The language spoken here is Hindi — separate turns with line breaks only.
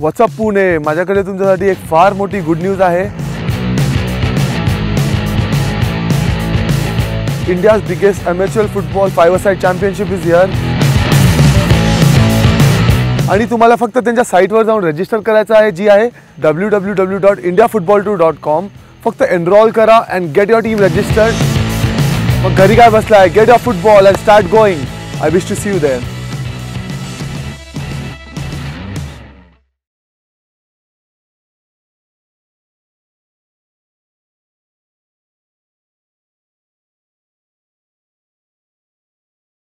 व्हॉट्सअप पुणे माझ्याकडे तुमच्यासाठी एक फार मोठी गुड न्यूज़ आहे. India's biggest amateur football five side championship is here आणि तुम्हाला फक्त त्यांच्या साईटवर जाऊन रजिस्टर करायचं आहे, जी आहे W W W dot India football two dot com फक्त एनरोल करा and get your team registered मग घरी काय बसलाय? Get your football and start going I wish to see you there